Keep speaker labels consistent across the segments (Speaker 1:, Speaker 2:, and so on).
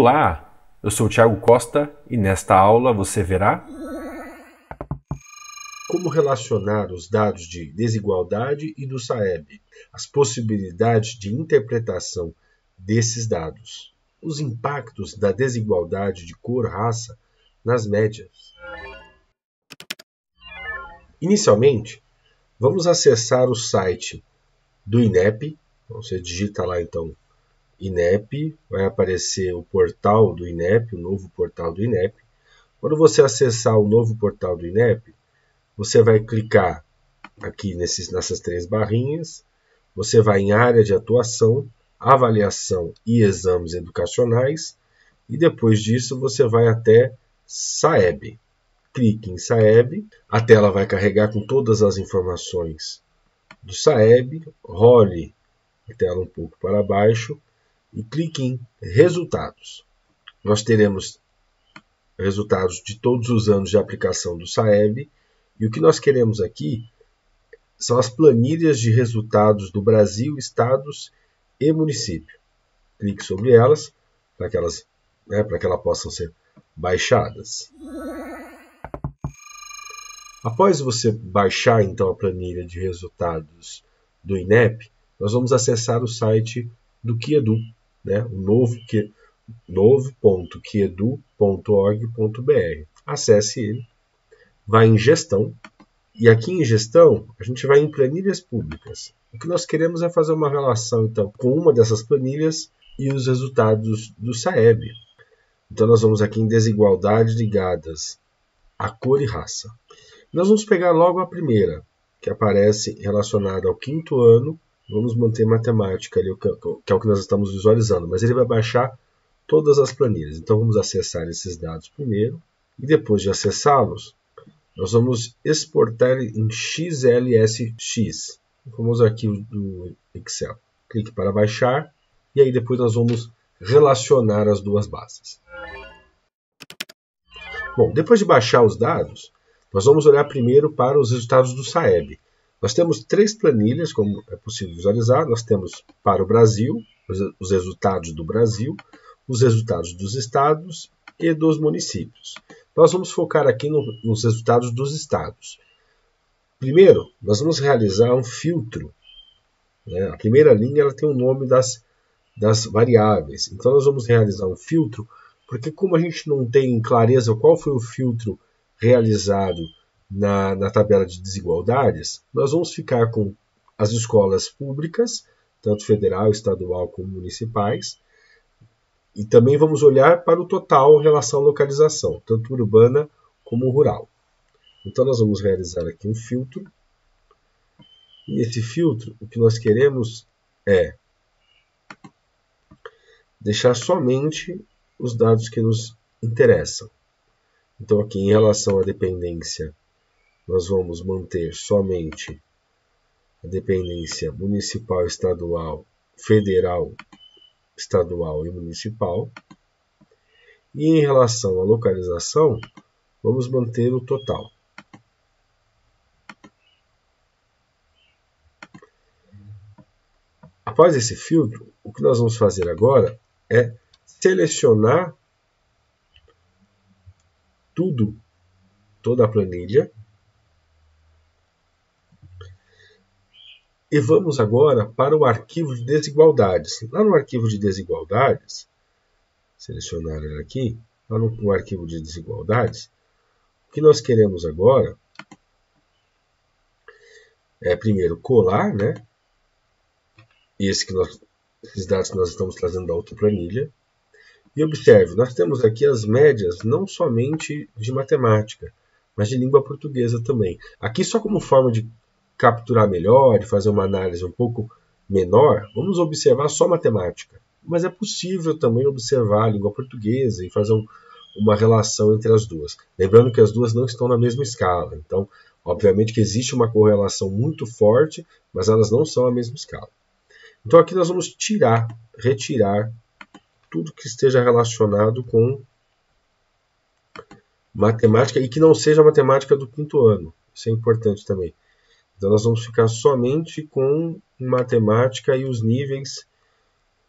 Speaker 1: Olá, eu sou o Thiago Costa e nesta aula você verá
Speaker 2: como relacionar os dados de desigualdade e do SAEB, as possibilidades de interpretação desses dados, os impactos da desigualdade de cor-raça nas médias. Inicialmente, vamos acessar o site do INEP, então, você digita lá então INEP, vai aparecer o portal do INEP, o novo portal do INEP. Quando você acessar o novo portal do INEP, você vai clicar aqui nesses, nessas três barrinhas, você vai em área de atuação, avaliação e exames educacionais, e depois disso você vai até SAEB. Clique em SAEB, a tela vai carregar com todas as informações do SAEB, role a tela um pouco para baixo e clique em Resultados. Nós teremos resultados de todos os anos de aplicação do SAEB e o que nós queremos aqui são as planilhas de resultados do Brasil, estados e município. Clique sobre elas para que elas, né, para que elas possam ser baixadas. Após você baixar então a planilha de resultados do INEP, nós vamos acessar o site do Kiedu, né, o novo novo.kiedu.org.br. Acesse ele, vai em gestão, e aqui em gestão a gente vai em planilhas públicas. O que nós queremos é fazer uma relação então com uma dessas planilhas e os resultados do SAEB. Então nós vamos aqui em desigualdades ligadas a cor e raça. Nós vamos pegar logo a primeira, que aparece relacionada ao quinto ano. Vamos manter matemática ali, que é o que nós estamos visualizando, mas ele vai baixar todas as planilhas. Então vamos acessar esses dados primeiro e depois de acessá-los, nós vamos exportar em XLSX, o famoso arquivo do Excel. Clique para baixar e aí depois nós vamos relacionar as duas bases. Bom, depois de baixar os dados, nós vamos olhar primeiro para os resultados do SAEB. Nós temos três planilhas, como é possível visualizar. Nós temos para o Brasil, os resultados do Brasil, os resultados dos estados e dos municípios. Nós vamos focar aqui no, nos resultados dos estados. Primeiro, nós vamos realizar um filtro. Né? A primeira linha ela tem o nome das, das variáveis. Então, nós vamos realizar um filtro, porque como a gente não tem clareza qual foi o filtro realizado na, na tabela de desigualdades, nós vamos ficar com as escolas públicas, tanto federal, estadual como municipais, e também vamos olhar para o total em relação à localização, tanto urbana como rural. Então nós vamos realizar aqui um filtro. E esse filtro, o que nós queremos é deixar somente os dados que nos interessam. Então, aqui em relação à dependência, nós vamos manter somente a dependência municipal, estadual, federal, estadual e municipal. E em relação à localização, vamos manter o total. Após esse filtro, o que nós vamos fazer agora é selecionar tudo, toda a planilha. E vamos agora para o arquivo de desigualdades. Lá no arquivo de desigualdades, selecionar ele aqui, lá no, no arquivo de desigualdades, o que nós queremos agora é primeiro colar, né? Esse que nós, esses dados que nós estamos trazendo da outra planilha. E observe, nós temos aqui as médias não somente de matemática, mas de língua portuguesa também. Aqui só como forma de capturar melhor, de fazer uma análise um pouco menor, vamos observar só matemática. Mas é possível também observar a língua portuguesa e fazer um, uma relação entre as duas. Lembrando que as duas não estão na mesma escala. Então, obviamente que existe uma correlação muito forte, mas elas não são a mesma escala. Então aqui nós vamos tirar, retirar tudo que esteja relacionado com matemática e que não seja matemática do quinto ano. Isso é importante também. Então nós vamos ficar somente com matemática e os níveis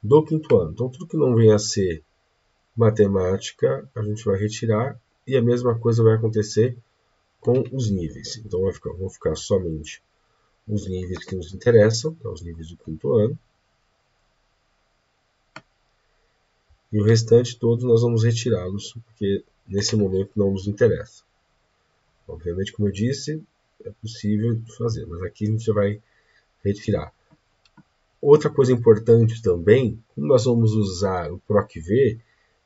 Speaker 2: do quinto ano. Então tudo que não venha a ser matemática, a gente vai retirar e a mesma coisa vai acontecer com os níveis. Então vai ficar, vão ficar somente os níveis que nos interessam, então os níveis do quinto ano. E o restante todos nós vamos retirá-los, porque nesse momento não nos interessa. Obviamente, como eu disse, é possível fazer, mas aqui a gente vai retirar. Outra coisa importante também, como nós vamos usar o PROC-V,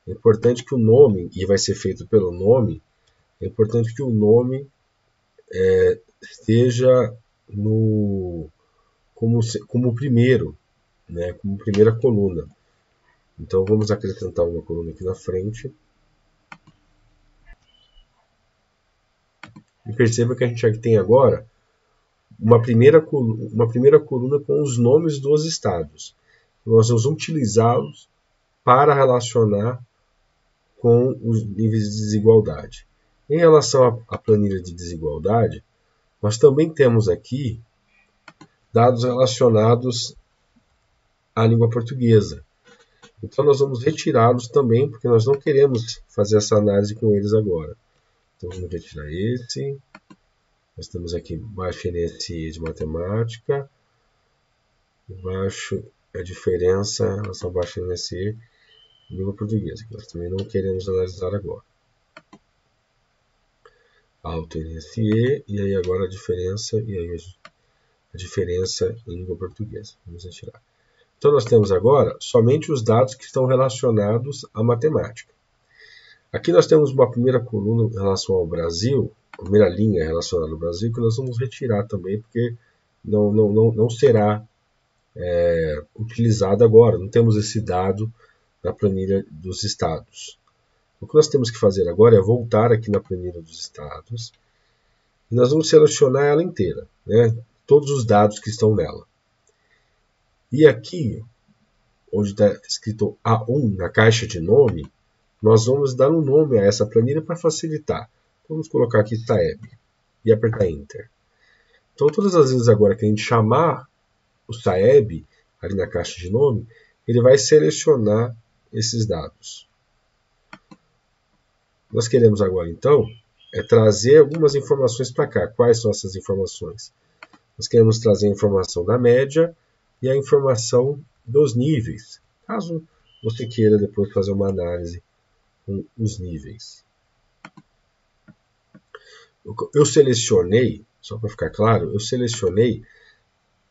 Speaker 2: é importante que o nome, e vai ser feito pelo nome, é importante que o nome é, esteja no, como, como primeiro, né, como primeira coluna. Então vamos acrescentar uma coluna aqui na frente. E perceba que a gente já tem agora uma primeira, uma primeira coluna com os nomes dos estados. Nós vamos utilizá-los para relacionar com os níveis de desigualdade. Em relação à planilha de desigualdade, nós também temos aqui dados relacionados à língua portuguesa. Então nós vamos retirá-los também, porque nós não queremos fazer essa análise com eles agora. Então vamos retirar esse. Nós temos aqui baixo NSE de matemática. Baixo a diferença em relação baixo NSE de língua portuguesa, que nós também não queremos analisar agora. Alto NSE, e aí agora a diferença, e aí a diferença em língua portuguesa. Vamos retirar. Então nós temos agora somente os dados que estão relacionados à matemática. Aqui nós temos uma primeira coluna em relação ao Brasil, primeira linha relacionada ao Brasil, que nós vamos retirar também, porque não, não, não, não será é, utilizado agora. Não temos esse dado na planilha dos estados. O que nós temos que fazer agora é voltar aqui na planilha dos estados e nós vamos selecionar ela inteira, né? todos os dados que estão nela. E aqui, onde está escrito A1 na caixa de nome, nós vamos dar um nome a essa planilha para facilitar. Vamos colocar aqui Saeb e apertar Enter. Então, todas as vezes agora que a gente chamar o Saeb ali na caixa de nome, ele vai selecionar esses dados. Nós queremos agora, então, é trazer algumas informações para cá. Quais são essas informações? Nós queremos trazer a informação da média e a informação dos níveis, caso você queira depois fazer uma análise com os níveis. Eu selecionei, só para ficar claro, eu selecionei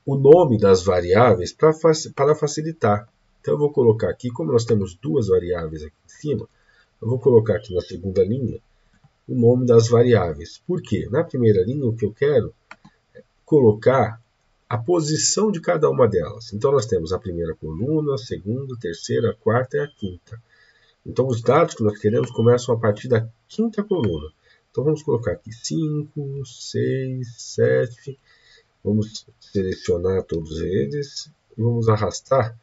Speaker 2: o nome das variáveis para facilitar. Então eu vou colocar aqui, como nós temos duas variáveis aqui em cima, eu vou colocar aqui na segunda linha o nome das variáveis. Por quê? Na primeira linha o que eu quero é colocar a posição de cada uma delas. Então nós temos a primeira coluna, a segunda, a terceira, a quarta e a quinta. Então os dados que nós queremos começam a partir da quinta coluna. Então vamos colocar aqui 5, 6, 7. Vamos selecionar todos eles e vamos arrastar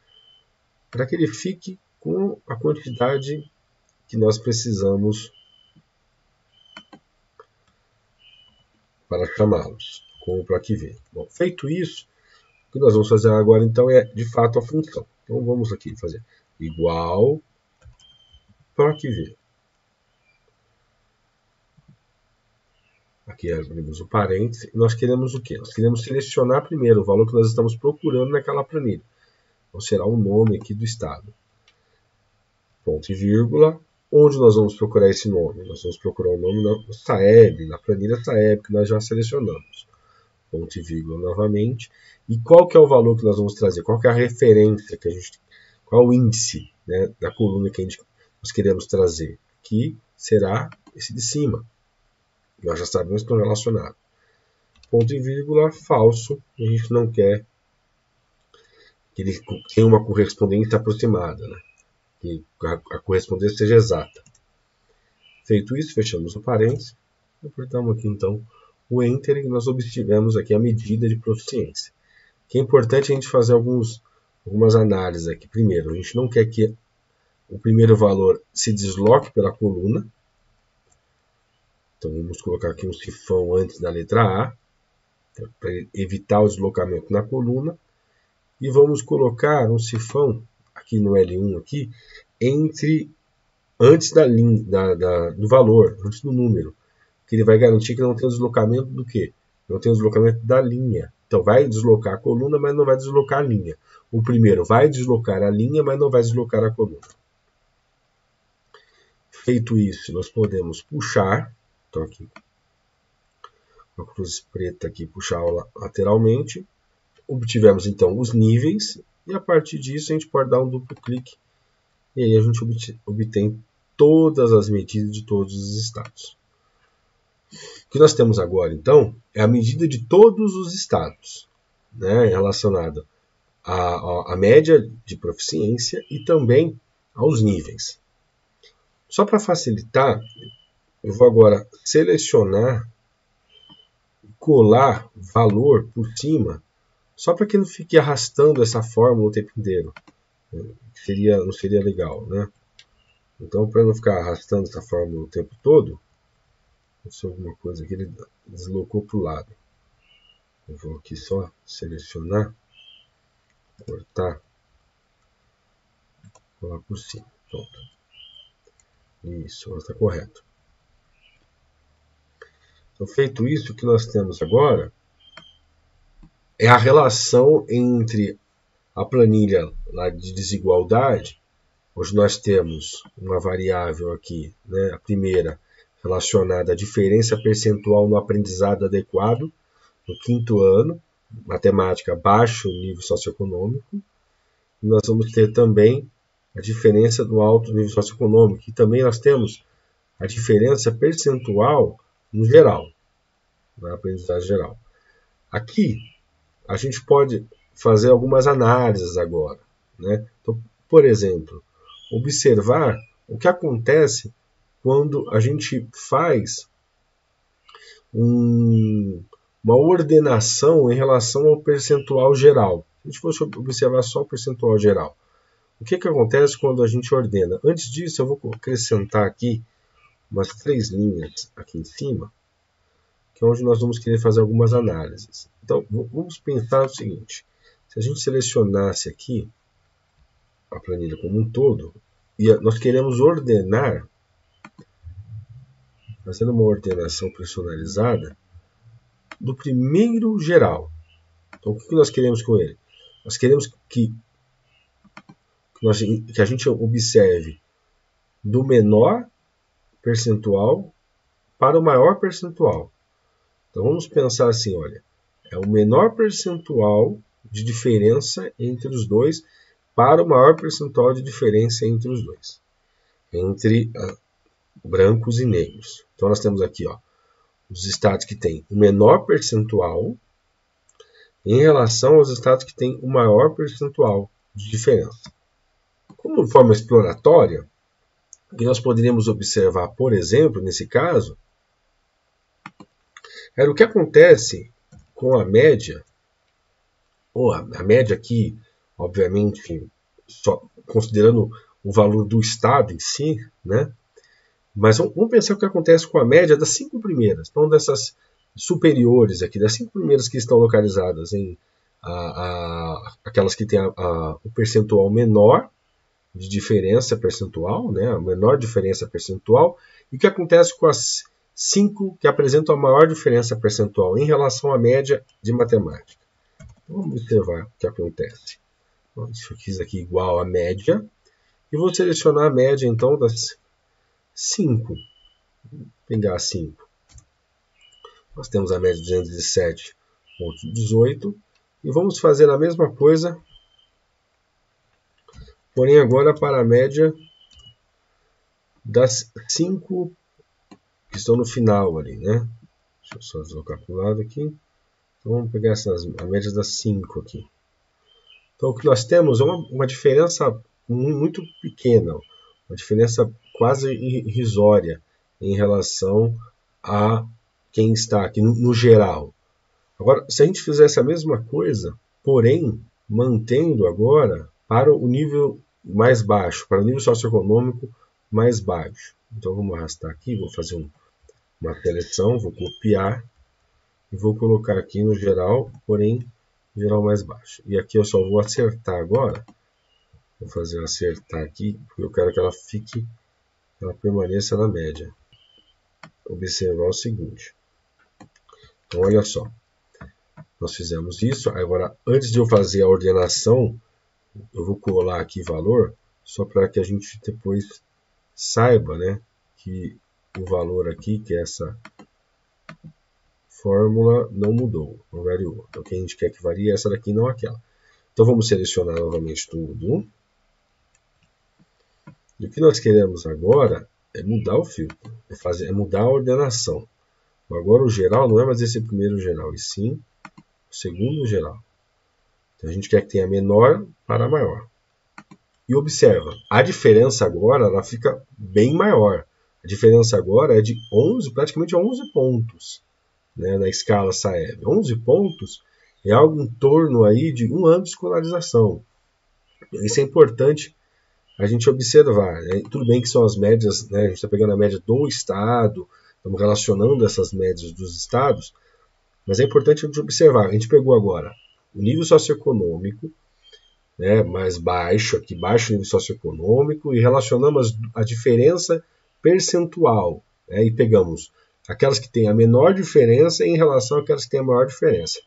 Speaker 2: para que ele fique com a quantidade que nós precisamos para chamá-los com o PROC-V. Bom, feito isso, o que nós vamos fazer agora então é de fato a função. Então vamos aqui fazer igual PROC-V. Aqui abrimos o parênteses. Nós queremos o quê? Nós queremos selecionar primeiro o valor que nós estamos procurando naquela planilha. Então será o nome aqui do estado. Ponto e vírgula. Onde nós vamos procurar esse nome? Nós vamos procurar o nome na Saeb, na planilha Saeb, que nós já selecionamos. Ponto e vírgula novamente. E qual que é o valor que nós vamos trazer? Qual que é a referência que a gente... Qual o índice né, da coluna que a gente, nós queremos trazer? Que será esse de cima. Nós já sabemos que estão relacionados. Ponto e vírgula, falso. A gente não quer que ele tenha uma correspondência aproximada. Né? que a correspondência seja exata. Feito isso, fechamos o parênteses, apertamos aqui então o Enter e nós obtivemos aqui a medida de proficiência. Que é importante a gente fazer alguns, algumas análises aqui. Primeiro, a gente não quer que o primeiro valor se desloque pela coluna. Então vamos colocar aqui um sifão antes da letra A, para evitar o deslocamento na coluna. E vamos colocar um sifão aqui no L1 aqui, entre antes da linha, da, da, do valor, antes do número. Que ele vai garantir que não tem deslocamento do quê? Não tem deslocamento da linha. Então vai deslocar a coluna, mas não vai deslocar a linha. O primeiro vai deslocar a linha, mas não vai deslocar a coluna. Feito isso, nós podemos puxar, então aqui, uma cruz preta aqui, puxar lateralmente. Obtivemos então os níveis, e a partir disso a gente pode dar um duplo clique, e aí a gente obtém todas as medidas de todos os estados. O que nós temos agora, então, é a medida de todos os estados, né, relacionada à, à média de proficiência e também aos níveis. Só para facilitar, eu vou agora selecionar, colar valor por cima, só para que não fique arrastando essa fórmula o tempo inteiro. Seria, não seria legal, né? Então, para não ficar arrastando essa fórmula o tempo todo, aconteceu alguma coisa que ele deslocou para o lado. Eu vou aqui só selecionar, cortar, colar por cima. Pronto. Isso, está correto. Então, feito isso, o que nós temos agora é a relação entre a planilha lá de desigualdade, onde nós temos uma variável aqui, né, a primeira relacionada à diferença percentual no aprendizado adequado, no quinto ano, matemática baixo nível socioeconômico. Nós vamos ter também a diferença do alto nível socioeconômico. E também nós temos a diferença percentual no geral, na aprendizagem geral. Aqui, a gente pode fazer algumas análises agora. Né? Então, por exemplo, observar o que acontece quando a gente faz um, uma ordenação em relação ao percentual geral. Se a gente fosse observar só o percentual geral, o que, que acontece quando a gente ordena? Antes disso, eu vou acrescentar aqui umas três linhas aqui em cima, que é onde nós vamos querer fazer algumas análises. Então, vamos pensar o seguinte. Se a gente selecionasse aqui a planilha como um todo, e nós queremos ordenar, fazendo uma ordenação personalizada, do primeiro geral. Então, o que nós queremos com ele? Nós queremos que nós, que a gente observe do menor percentual para o maior percentual. Então vamos pensar assim, olha, é o menor percentual de diferença entre os dois para o maior percentual de diferença entre os dois, entre uh, brancos e negros. Então nós temos aqui ó, os estados que têm o menor percentual em relação aos estados que têm o maior percentual de diferença. Como forma exploratória, o que nós poderíamos observar, por exemplo, nesse caso, era o que acontece com a média, ou a, a média aqui, obviamente, só considerando o valor do estado em si, né? Mas vamos pensar o que acontece com a média das cinco primeiras, então dessas superiores aqui, das cinco primeiras que estão localizadas em a, a, aquelas que têm a, o percentual menor de diferença percentual, né, a menor diferença percentual, e o que acontece com as cinco que apresentam a maior diferença percentual em relação à média de matemática. Então, vamos observar o que acontece. Então, eu fiz aqui igual à média, e vou selecionar a média então das 5. Vou pegar 5. Nós temos a média de 217.18 e vamos fazer a mesma coisa Porém, agora para a média das 5 que estão no final ali, né? Deixa eu só deslocar para o lado aqui. Então, vamos pegar essas, a média das 5 aqui. Então, o que nós temos é uma, uma diferença muito pequena, uma diferença quase irrisória em relação a quem está aqui no, no geral. Agora, se a gente fizesse a mesma coisa, porém, mantendo agora para o nível mais baixo, para o nível socioeconômico mais baixo. Então vamos arrastar aqui, vou fazer um, uma seleção, vou copiar e vou colocar aqui no geral, porém geral mais baixo. E aqui eu só vou acertar agora. Vou fazer acertar aqui, porque eu quero que ela fique ela permaneça na média. Observar o seguinte. Então, olha só. Nós fizemos isso. Agora, antes de eu fazer a ordenação, eu vou colar aqui valor, só para que a gente depois saiba né, que o valor aqui, que é essa fórmula, não mudou, não variou. Então, o que a gente quer que varie é essa daqui, não aquela. Então, vamos selecionar novamente tudo. E o que nós queremos agora é mudar o filtro, é, fazer, é mudar a ordenação. Agora o geral não é mais esse primeiro geral, e sim o segundo geral. Então a gente quer que tenha menor para maior. E observa, a diferença agora ela fica bem maior. A diferença agora é de 11, praticamente 11 pontos né, na escala Saeb. 11 pontos é algo em torno aí de um ano de escolarização. Isso é importante a gente observar. Né? Tudo bem que são as médias, né? a gente está pegando a média do Estado, estamos relacionando essas médias dos estados, mas é importante a gente observar. A gente pegou agora o nível socioeconômico, né, mais baixo, aqui baixo nível socioeconômico, e relacionamos a diferença percentual, né, e pegamos aquelas que têm a menor diferença em relação àquelas que têm a maior diferença.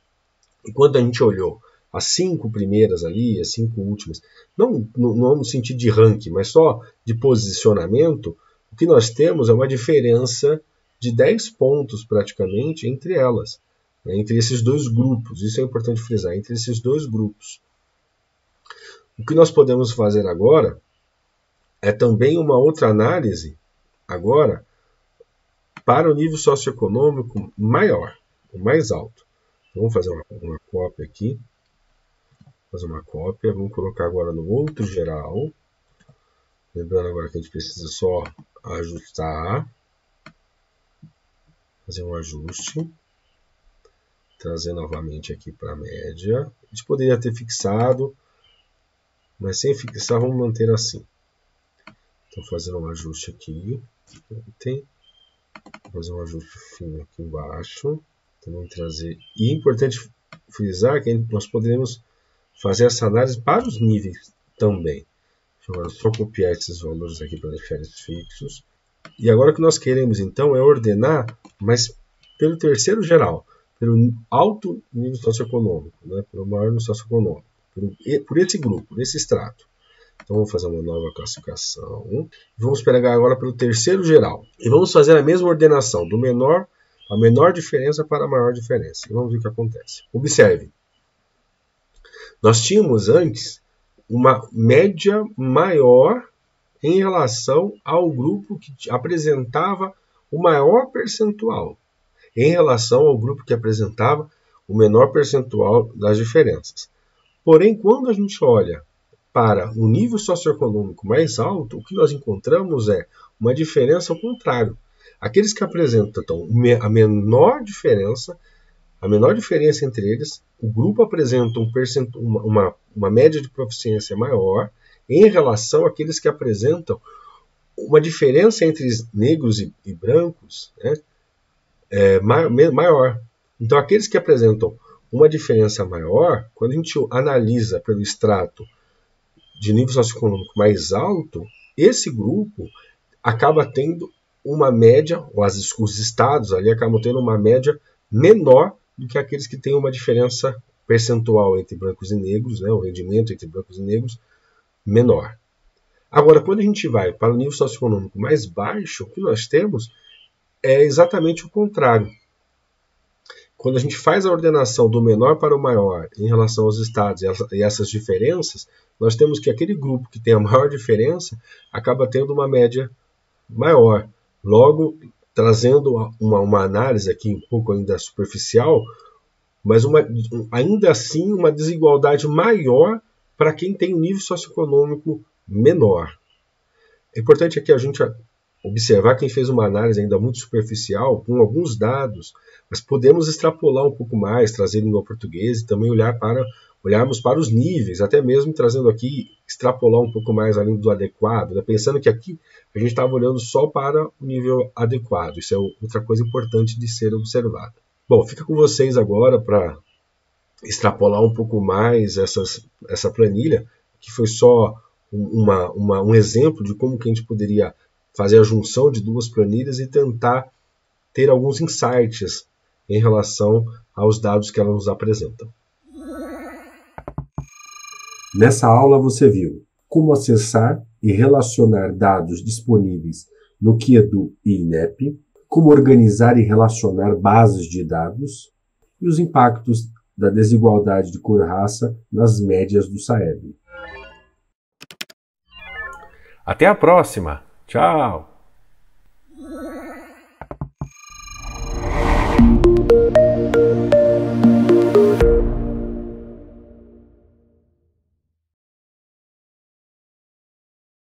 Speaker 2: E quando a gente olhou as cinco primeiras ali, as cinco últimas, não, não, não no sentido de ranking, mas só de posicionamento, o que nós temos é uma diferença de 10 pontos praticamente entre elas, entre esses dois grupos. Isso é importante frisar, entre esses dois grupos. O que nós podemos fazer agora é também uma outra análise, agora, para o nível socioeconômico maior, o mais alto. Então, vamos fazer uma, uma cópia aqui fazer uma cópia. Vamos colocar agora no outro geral. Lembrando agora que a gente precisa só ajustar. Fazer um ajuste. Trazer novamente aqui para a média. A gente poderia ter fixado, mas sem fixar vamos manter assim. Então fazer um ajuste aqui. Tem. Fazer um ajuste fino aqui embaixo. Também trazer. E é importante frisar que nós podemos fazer essa análise para os níveis também. Agora, só copiar esses valores aqui para deixar eles fixos. E agora o que nós queremos então é ordenar, mas pelo terceiro geral, pelo alto nível socioeconômico, né, pelo maior nível socioeconômico, por, por esse grupo, por esse extrato. Então vamos fazer uma nova classificação. Vamos pegar agora pelo terceiro geral. E vamos fazer a mesma ordenação, do menor a menor diferença para a maior diferença. E vamos ver o que acontece. Observe, nós tínhamos antes uma média maior em relação ao grupo que apresentava o maior percentual, em relação ao grupo que apresentava o menor percentual das diferenças. Porém, quando a gente olha para o nível socioeconômico mais alto, o que nós encontramos é uma diferença ao contrário. Aqueles que apresentam a menor diferença a menor diferença entre eles, o grupo apresenta um uma, uma, uma média de proficiência maior em relação àqueles que apresentam uma diferença entre negros e, e brancos né, é, maior. Então, aqueles que apresentam uma diferença maior, quando a gente analisa pelo extrato de nível socioeconômico mais alto, esse grupo acaba tendo uma média, ou as, os estados ali acabam tendo uma média menor do que aqueles que têm uma diferença percentual entre brancos e negros, né, o rendimento entre brancos e negros, menor. Agora, quando a gente vai para o nível socioeconômico mais baixo, o que nós temos é exatamente o contrário. Quando a gente faz a ordenação do menor para o maior em relação aos estados e essas diferenças, nós temos que aquele grupo que tem a maior diferença acaba tendo uma média maior. Logo, trazendo uma, uma análise aqui um pouco ainda superficial, mas uma, ainda assim uma desigualdade maior para quem tem um nível socioeconômico menor. É importante aqui a gente observar quem fez uma análise ainda muito superficial, com alguns dados, mas podemos extrapolar um pouco mais, trazer língua portuguesa e também olhar para olharmos para os níveis, até mesmo trazendo aqui, extrapolar um pouco mais além do adequado, né? pensando que aqui a gente estava olhando só para o nível adequado. Isso é outra coisa importante de ser observada. Bom, fica com vocês agora para extrapolar um pouco mais essas, essa planilha, que foi só uma, uma, um exemplo de como que a gente poderia fazer a junção de duas planilhas e tentar ter alguns insights em relação aos dados que ela nos apresenta.
Speaker 1: Nessa aula você viu como acessar e relacionar dados disponíveis no Kiedu e INEP, como organizar e relacionar bases de dados e os impactos da desigualdade de cor-raça nas médias do Saeb. Até a próxima! Tchau!